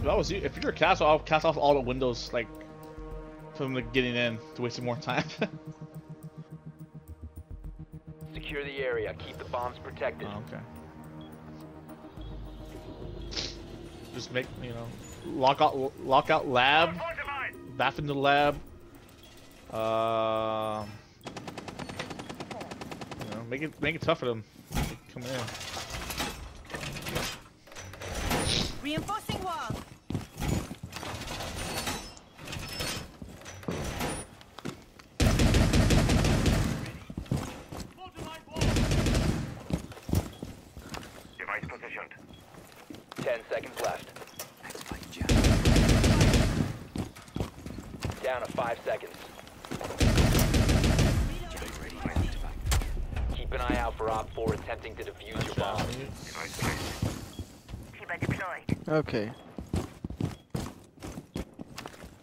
If I was you, if you're a castle, I'll cast off all the windows, like, from like, getting in to waste more time. Secure the area. Keep the bombs protected. oh, okay. Just make you know, lock out, lock out lab, bath into the lab. Um, you know, make it make it tough for them. Come in. Reinforcing wall. Device positioned. Ten seconds left. Down to five seconds. Keep an eye out for OPFOR attempting to defuse your bomb. Device placed. Kiba deployed. Okay.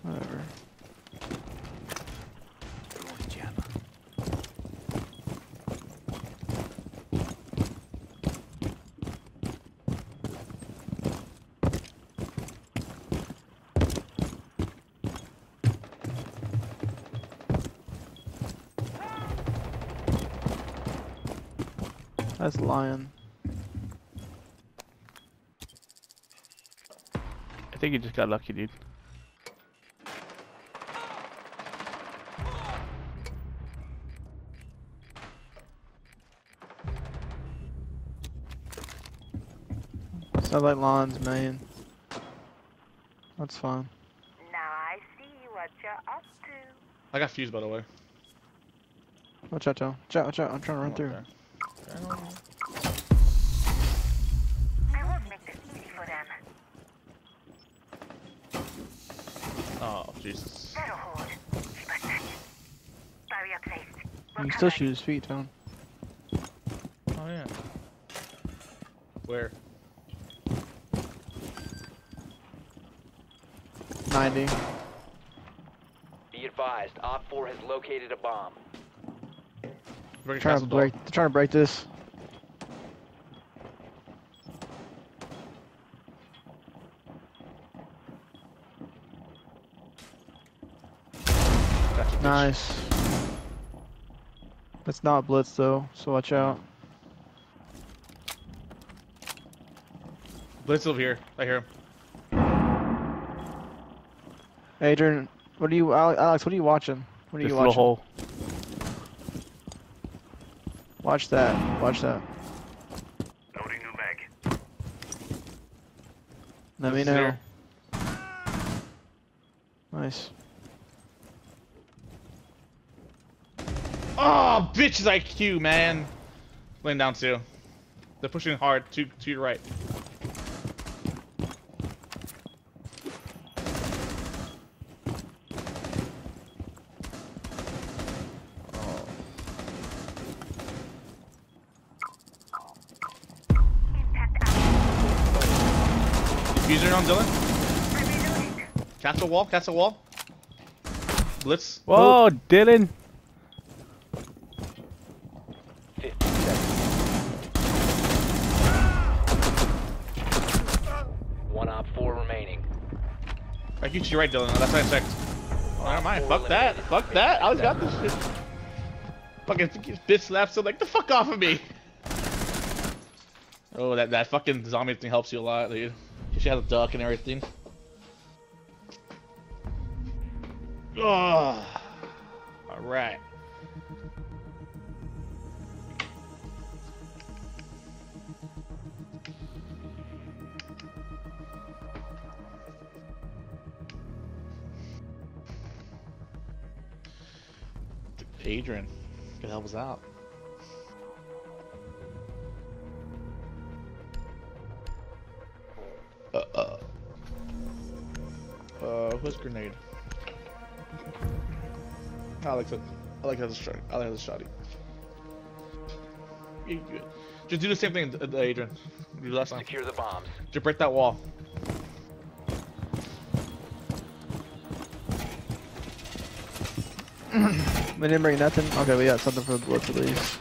Whatever. That's lion. I think you just got lucky, dude. Sounds like lawns, man. That's fine. Now I see what you're up to. I got fused by the way. Watch out, Joe. Watch out, watch out. I'm trying to run Come through. up there. Jesus. Zero hold. Kiba set. Barrier placed. You can still shoot his feet, Tone. Oh yeah. Where? 90. Be advised, OPFOR has located a bomb. Break Trying to break. They're trying to break this. Nice. That's not blitz though, so watch out. Blitz over here. I hear him. Adrian, what are you, Alex? What are you watching? What are This you little watching? hole. Watch that. Watch that. Loading new mag. Let me This is know. Nice. Ah, oh, bitches IQ, man. Laying down too. They're pushing hard to to your right. User on Dylan. Castle wall. Castle wall. Blitz. Whoa, Dylan. 50 seconds. One OPFOR remaining. I get you right, Dylan. That's what I checked. Oh, never mind. Fuck that. Fuck that. I was got this shit. Fucking bitch slaps so like the fuck off of me. Oh, that that fucking zombie thing helps you a lot, dude. She has a duck and everything. Oh. All Adrian, could help us out. Uh, uh. Uh, who's grenade? I like that. I like how a shot. I like how a shotty. Just do the same thing, uh, Adrian. Do last time. Secure the bombs. Just break that wall. We didn't bring nothing. Okay, we got something for the blitz at least.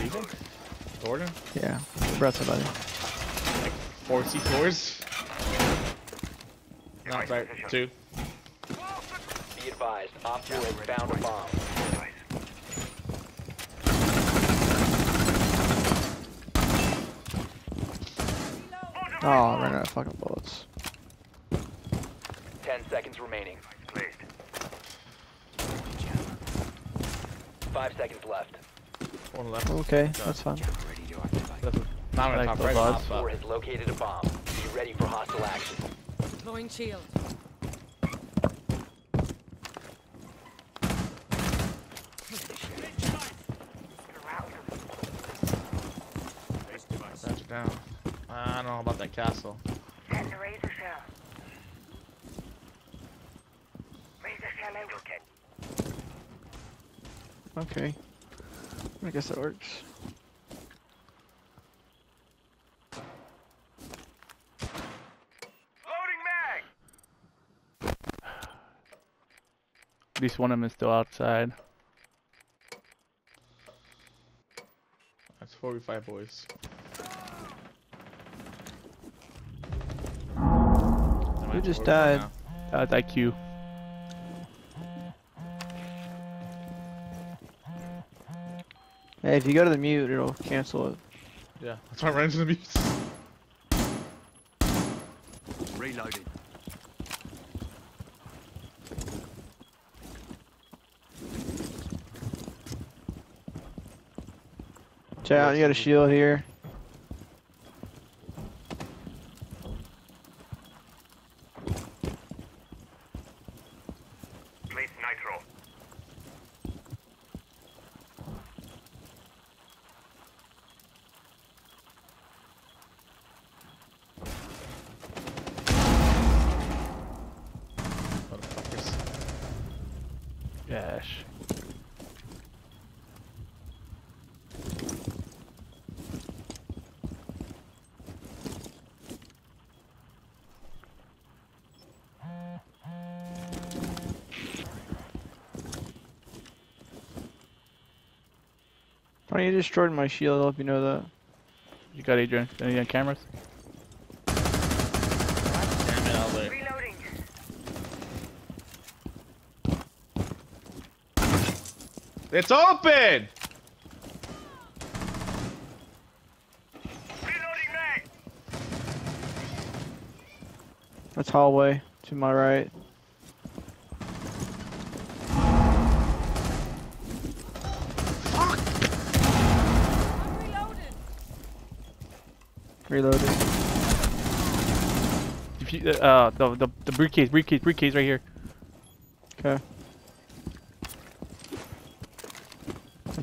Ethan? Gordon? Yeah, we brought somebody. Like four C4s? No, right. Two. Be advised, OPFOR has found a bomb. Oh, I ran out of fucking bullets. 10 seconds remaining. Placed. 5 seconds left. One left. Okay, that's fine. That's not gonna Like top the right. buzz. top, Op top. 4 has located a bomb. Be ready for hostile action. Deploying shield. Patch it down. I don't know about that castle. Send the razor shell. Razor shell out. Okay. I guess that works. Loading mag! At least one of them is still outside. That's 45 boys. Who just died? Uh, it's IQ. Hey, if you go to the mute, it'll cancel it. Yeah, that's why I ran into the beast. Reloading. Chat, you got a shield here. Gosh. Tony, oh, you destroyed my shield, I'll let you know that. You got Adrian. Any on uh, cameras? Damn it, Albert. Reloading. It's open! Reloading mag! That's hallway to my right. I'm reloading. Reloaded. If you, uh, the, the the briefcase, briefcase, briefcase right here. Okay.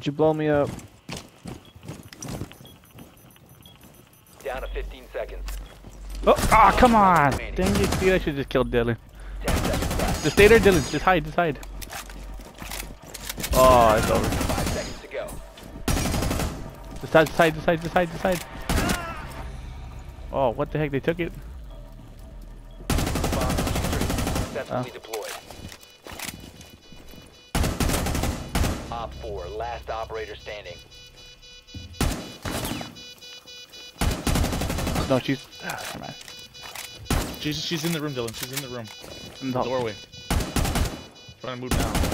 Don't you blow me up? Down to 15 seconds. Oh, ah, come on! Dang it, dude, I should just killed Dylan. 10 seconds left. Just stay there, Dylan. Just hide, just hide. Oh, it's over. 5 seconds to go. Just hide, just hide, just hide, just hide, just hide. Oh, what the heck? They took it. Bomb successfully deployed. Op 4, last operator standing. No, she's. Ah, come on. She's, she's in the room, Dylan. She's in the room. In the No. doorway. Trying to move down.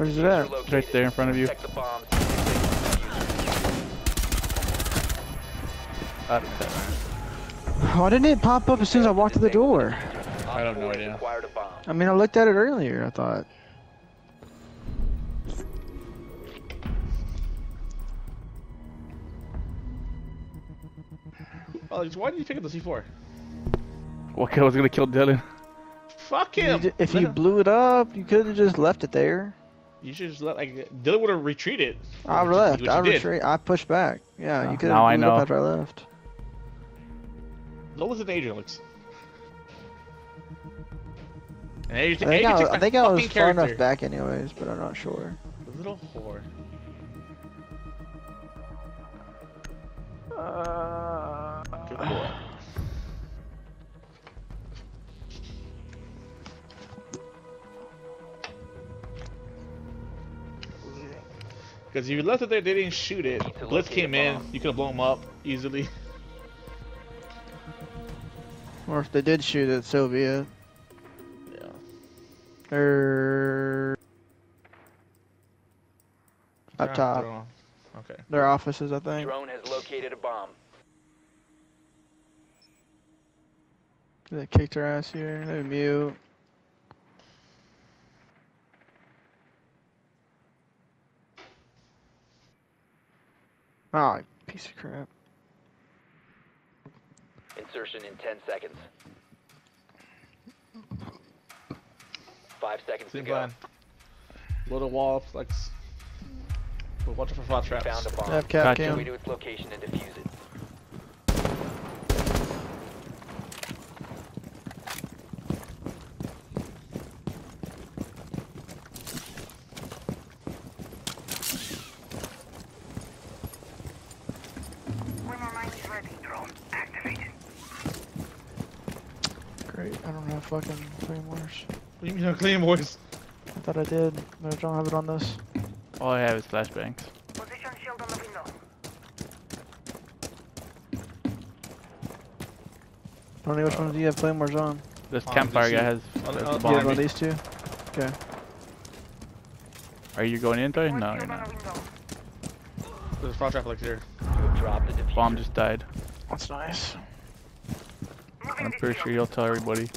Where's it at? located. Right there in front of you. Protect the bombs. Why didn't it pop up as soon as I walked to the door? I have no Op 4 has idea. Acquired a bomb. I mean, I looked at it earlier, I thought. Oh, Alex, why did you pick up the C4? what I was gonna kill Dylan? Fuck You him! if Let you him- blew it up, you could have just left it there. You should just let like Dylan would have retreated. I Which you- left. I you did. retreat. I pushed back. Yeah, Oh, you could now I have know. up after I left. Don't listen to Adrian, Alex. And I think Adrian I, was- I think I was fucking far enough back anyways, but I'm not sure. The little whore. Uh, Because if you left it there, they didn't shoot it. Blitz came in, you could have blown them up easily. Or if they did shoot it, so be it. Yeah. Or up Yeah, top. Okay. Their offices, I think. Drone has located a bomb. They kicked her ass here. They mute. Oh, piece of crap. Insertion in 10 seconds. Five seconds to Same go. plan. Little wall, flex. But watch out for flat traps. Found a bomb. They have cap Gotcha. Way cam. to its location and defuse it. One more mine is ready. Drone activated. Great. I don't have fucking claymores. What do you mean no claymores? I thought I did, but I don't have it on this. All I have is flashbangs. Position shield on the window. I don't know which ones do you have claymores on. This Um, campfire guy has I'll- has I'll- the You Bomb have on these two? Okay. Are you going in there? No, you're not. There's a flat trap like here. You dropped the. Bomb just died. That's nice. I'm pretty sure you'll tell everybody.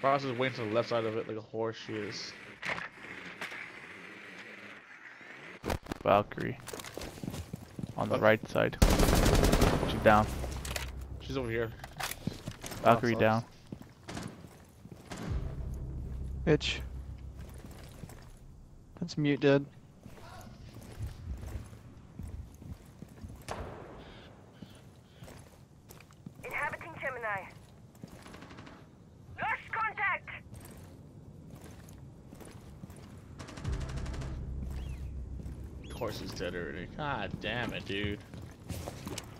Frost is waiting to the left side of it like a horse she is. Valkyrie. On the oh. right side. She's down. She's over here. Valkyrie down. Bitch. That's mute dead. Inhabiting Gemini. Lost contact. Of course he's dead already. God damn it, dude.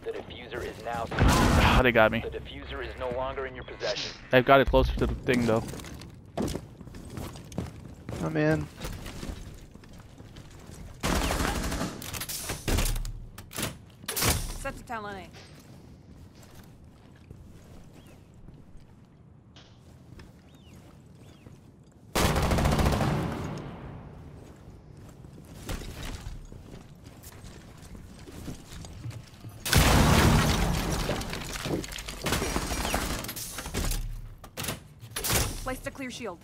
The diffuser is now Ah, they got me. The diffuser is no longer in your possession. They've got it closer to the thing though. I'm in. Set to Talon A. Place a clear shield.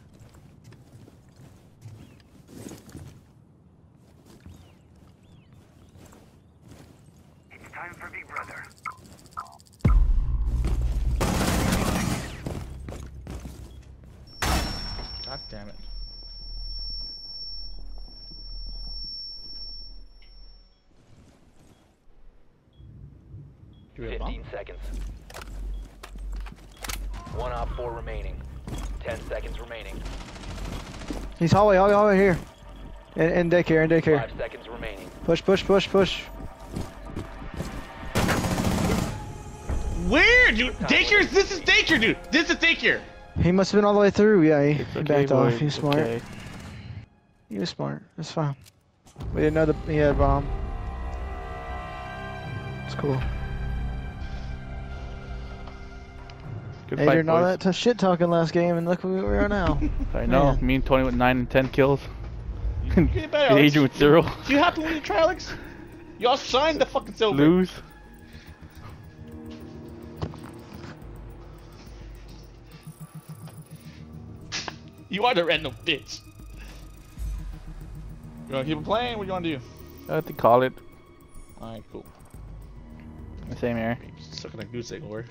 15 bomb? seconds. One OPFOR remaining. 10 seconds remaining. He's hallway, hallway, hallway here. In, in daycare, in daycare. Five seconds remaining. Push, push, push, push. Where, dude? Daycare? this is daycare, dude. This is daycare. He must have been all the way through. Yeah, he, he backed boy, off. He's smart. Okay. He was smart. That's fine. We didn't know that he had a bomb. It's cool. Good Adrian, fight, all that t- shit talking last game, and look where we are now. I know. Man. Me and Tony with nine and ten kills. You get better, And Adrian with zero. Do you have to win the trial, Alex? Y'all signed the fucking silver. Lose. You are the random bitch. You wanna keep playing? What you wanna do? I have to call it. Alright, cool. Same here. Sucking a goose egg, or.